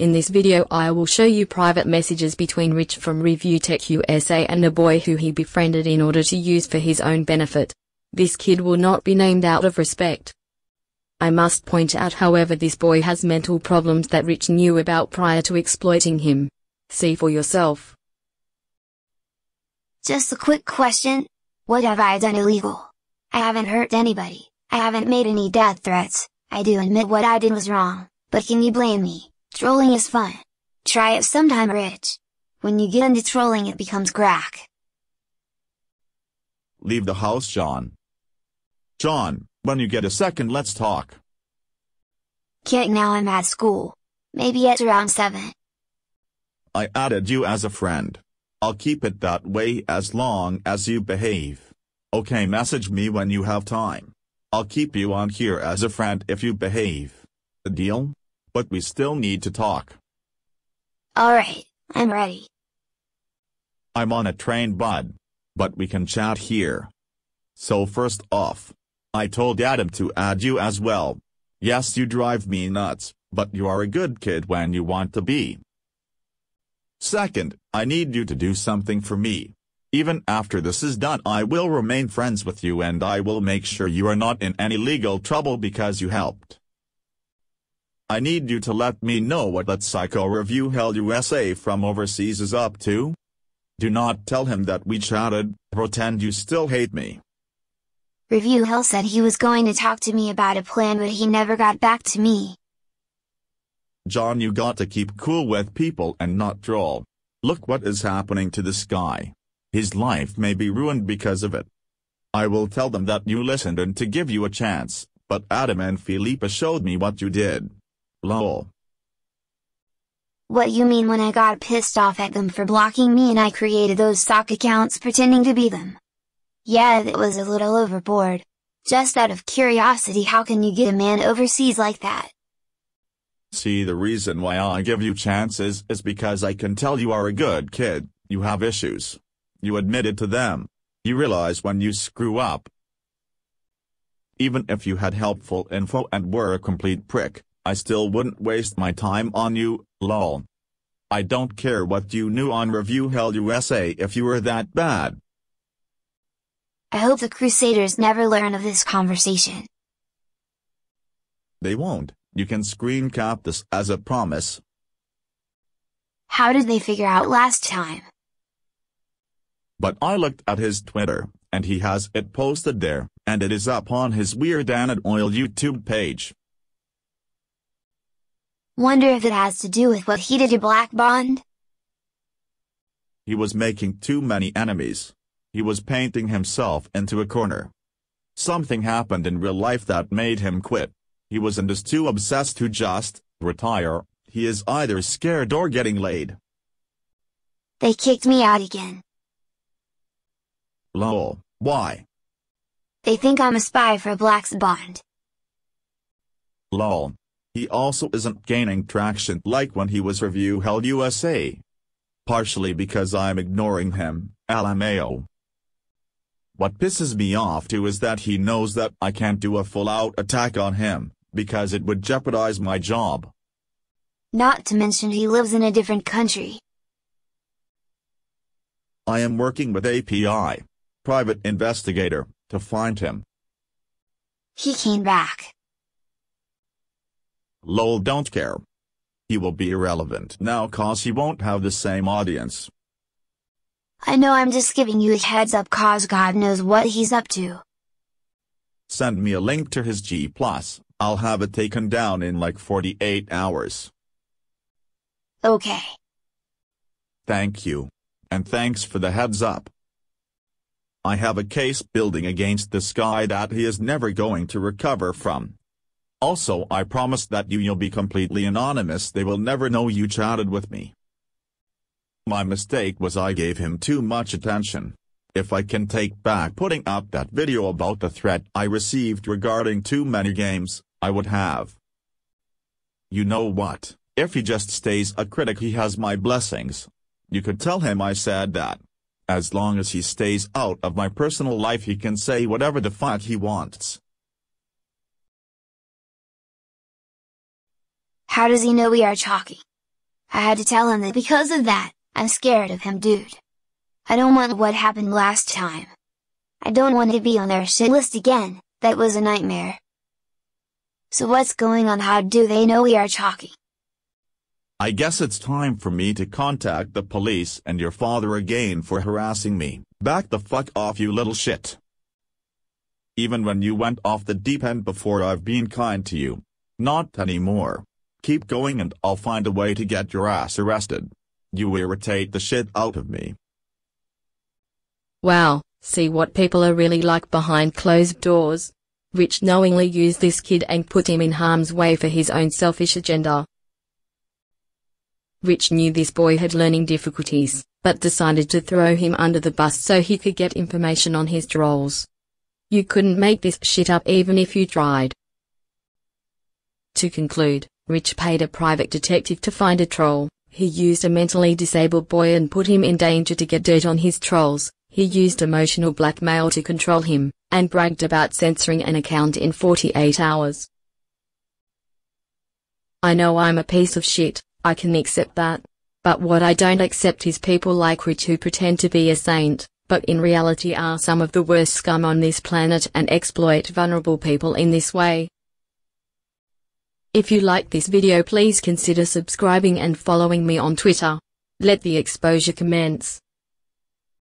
In this video I will show you private messages between Rich from Review Tech USA and a boy who he befriended in order to use for his own benefit. This kid will not be named out of respect. I must point out however this boy has mental problems that Rich knew about prior to exploiting him. See for yourself. Just a quick question. What have I done illegal? I haven't hurt anybody, I haven't made any death threats, I do admit what I did was wrong, but can you blame me? Trolling is fun. Try it sometime Rich. When you get into trolling it becomes crack. Leave the house John. John, when you get a second let's talk. Can't now I'm at school. Maybe at around 7. I added you as a friend. I'll keep it that way as long as you behave. Okay message me when you have time. I'll keep you on here as a friend if you behave. A deal? But we still need to talk. Alright, I'm ready. I'm on a train bud. But we can chat here. So first off, I told Adam to add you as well. Yes you drive me nuts, but you are a good kid when you want to be. Second, I need you to do something for me. Even after this is done I will remain friends with you and I will make sure you are not in any legal trouble because you helped. I need you to let me know what that psycho review hell USA from overseas is up to. Do not tell him that we chatted, pretend you still hate me. Review Hell said he was going to talk to me about a plan but he never got back to me. John you got to keep cool with people and not troll. Look what is happening to this guy. His life may be ruined because of it. I will tell them that you listened and to give you a chance, but Adam and Felipe showed me what you did. Lol. What you mean when I got pissed off at them for blocking me and I created those sock accounts pretending to be them? Yeah that was a little overboard. Just out of curiosity how can you get a man overseas like that? See the reason why I give you chances is because I can tell you are a good kid, you have issues. You admitted to them. You realize when you screw up. Even if you had helpful info and were a complete prick, I still wouldn't waste my time on you, lol. I don't care what you knew on Review Hell USA if you were that bad. I hope the Crusaders never learn of this conversation. They won't, you can screen cap this as a promise. How did they figure out last time? But I looked at his Twitter, and he has it posted there, and it is up on his Weird Anad Oil YouTube page. Wonder if it has to do with what he did to Black Bond? He was making too many enemies. He was painting himself into a corner. Something happened in real life that made him quit. He wasn't just too obsessed to just retire, he is either scared or getting laid. They kicked me out again. Lol, why? They think I'm a spy for Black Bond. Lol, he also isn't gaining traction like when he was Review Hell USA. Partially because I'm ignoring him, LMAO. What pisses me off too is that he knows that I can't do a full-out attack on him, because it would jeopardize my job. Not to mention he lives in a different country. I am working with a PI, private investigator, to find him. He came back. Lol don't care. He will be irrelevant now cause he won't have the same audience. I know I'm just giving you a heads up cause God knows what he's up to. Send me a link to his G+, I'll have it taken down in like 48 hours. Okay. Thank you. And thanks for the heads up. I have a case building against this guy that he is never going to recover from. Also I promise that you you'll be completely anonymous they will never know you chatted with me. My mistake was I gave him too much attention. If I can take back putting up that video about the threat I received regarding too many games, I would have. You know what, if he just stays a critic he has my blessings. You could tell him I said that. As long as he stays out of my personal life he can say whatever the fuck he wants. How does he know we are talking? I had to tell him that because of that, I'm scared of him dude. I don't want what happened last time. I don't want to be on their shit list again, that was a nightmare. So what's going on how do they know we are talking? I guess it's time for me to contact the police and your father again for harassing me. Back the fuck off you little shit. Even when you went off the deep end before I've been kind to you. Not anymore. Keep going and I'll find a way to get your ass arrested. You irritate the shit out of me. Wow, see what people are really like behind closed doors. Rich knowingly used this kid and put him in harm's way for his own selfish agenda. Rich knew this boy had learning difficulties, but decided to throw him under the bus so he could get information on his trolls. You couldn't make this shit up even if you tried. To conclude, Rich paid a private detective to find a troll. He used a mentally disabled boy and put him in danger to get dirt on his trolls. He used emotional blackmail to control him, and bragged about censoring an account in 48 hours. I know I'm a piece of shit, I can accept that. But what I don't accept is people like Rich who pretend to be a saint, but in reality are some of the worst scum on this planet and exploit vulnerable people in this way. If you like this video please consider subscribing and following me on Twitter. Let the exposure commence.